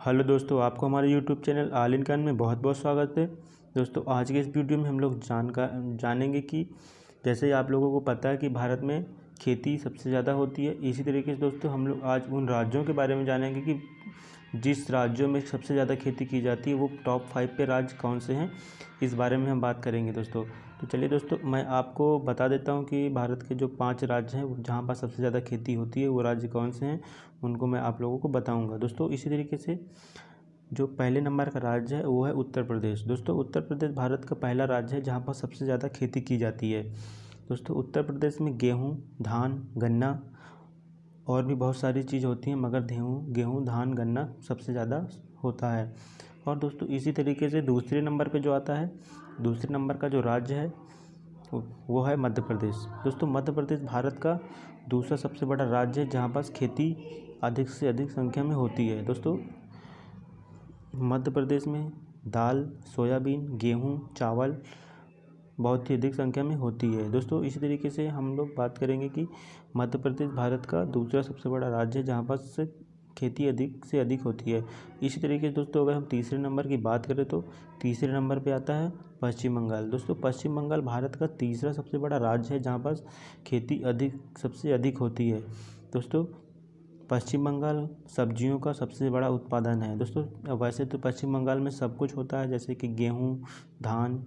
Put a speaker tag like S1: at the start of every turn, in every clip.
S1: Hello दोस्तों, आपको हमारे यूट्यूब चैनल आल इन कान में बहुत बहुत स्वागत है। दोस्तों, आज के इस वीडियो में हम लोग जानकार जानेंगे कि जैसे आप लोगों को पता है कि भारत में खेती सबसे ज़्यादा होती है, इसी तरीके से दोस्तों हम लोग आज उन राज्यों के बारे में जानेंगे कि जिस राज्यों में सबसे ज़्यादा खेती की जाती है, वो टॉप फाइव पे राज्य कौन से हैं? इस बारे में हम बात करेंगे दोस्तों। तो चलिए दोस्तों, मैं आपको बता देता हूँ कि भारत के जो पाँच राज्य हैं, जहाँ पर सबसे ज़्यादा खेती होती है, वो राज्य कौन से हैं, उनको मैं आप लोगों को बताऊँगा। दोस्तों, इसी तरीके से जो पहले नंबर का राज्य है, वो है उत्तर प्रदेश। दोस्तों, उत्तर प्रदेश भारत का पहला राज्य है, जहाँ पर सबसे ज़्यादा खेती की जाती है। दोस्तों, उत्तर प्रदेश में गेहूँ, धान, गन्ना और भी बहुत सारी चीज़ होती हैं, मगर गेहूँ गेहूँ, धान, गन्ना सबसे ज़्यादा होता है। और दोस्तों, इसी तरीके से दूसरे नंबर पे जो आता है, दूसरे नंबर का जो राज्य है, वो है मध्य प्रदेश। दोस्तों, मध्य प्रदेश भारत का दूसरा सबसे बड़ा राज्य है, जहाँ पास खेती अधिक से अधिक संख्या में होती है। दोस्तों, मध्य प्रदेश में दाल, सोयाबीन, गेहूँ, चावल बहुत ही अधिक संख्या में होती है। दोस्तों, इसी तरीके से हम लोग बात करेंगे कि मध्य प्रदेश भारत का दूसरा सबसे बड़ा राज्य है, जहाँ पास खेती अधिक से अधिक होती है। इसी तरीके से दोस्तों, अगर हम तीसरे नंबर की बात करें तो तीसरे नंबर पे आता है पश्चिम बंगाल। दोस्तों, पश्चिम बंगाल भारत का तीसरा सबसे बड़ा राज्य है, जहाँ पर खेती अधिक, सबसे अधिक होती है। दोस्तों, पश्चिम बंगाल सब्जियों का सबसे बड़ा उत्पादन है। दोस्तों, वैसे तो पश्चिम बंगाल में सब कुछ होता है, जैसे कि गेहूँ, धान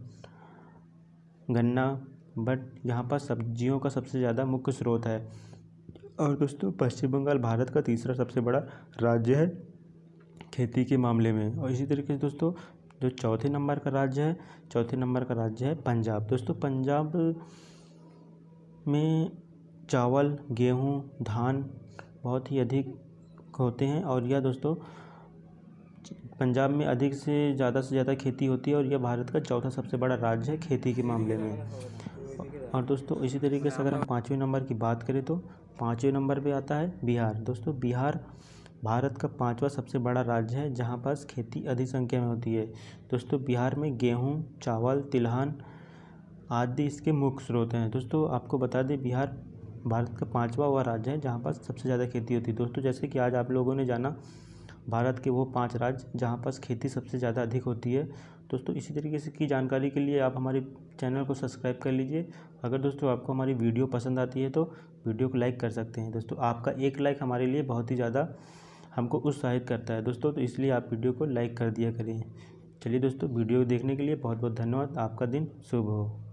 S1: गन्ना, बट यहाँ पर सब्जियों का सबसे ज़्यादा मुख्य स्रोत है। और दोस्तों, पश्चिम बंगाल भारत का तीसरा सबसे बड़ा राज्य है खेती के मामले में। और इसी तरीके से दोस्तों, जो चौथे नंबर का राज्य है, चौथे नंबर का राज्य है पंजाब। दोस्तों, पंजाब में चावल, गेहूँ, धान बहुत ही अधिक होते हैं। और यह दोस्तों पंजाब में अधिक से ज़्यादा से ज़्यादा खेती होती है और यह भारत का चौथा सबसे बड़ा राज्य है खेती के मामले में। और दोस्तों, इसी तरीके से अगर हम पाँचवें नंबर की बात करें तो पाँचवें नंबर पे आता है बिहार। दोस्तों, बिहार भारत का पांचवा सबसे बड़ा राज्य है जहाँ पास खेती अधिक संख्या में होती है। दोस्तों, बिहार में गेहूँ, चावल, तिलहन आदि इसके मुख्य स्रोत हैं। दोस्तों, आपको बता दें, बिहार भारत का पांचवा वह राज्य है जहाँ पर सबसे ज़्यादा खेती होती है। दोस्तों, जैसे कि आज आप लोगों ने जाना भारत के वो पाँच राज्य जहाँ पर खेती सबसे ज़्यादा अधिक होती है। दोस्तों, इसी तरीके से की जानकारी के लिए आप हमारे चैनल को सब्सक्राइब कर लीजिए। अगर दोस्तों आपको हमारी वीडियो पसंद आती है तो वीडियो को लाइक कर सकते हैं। दोस्तों, आपका एक लाइक हमारे लिए बहुत ही ज़्यादा हमको उत्साहित करता है। दोस्तों तो इसलिए आप वीडियो को लाइक कर दिया करें। चलिए दोस्तों, वीडियो देखने के लिए बहुत बहुत धन्यवाद। आपका दिन शुभ हो।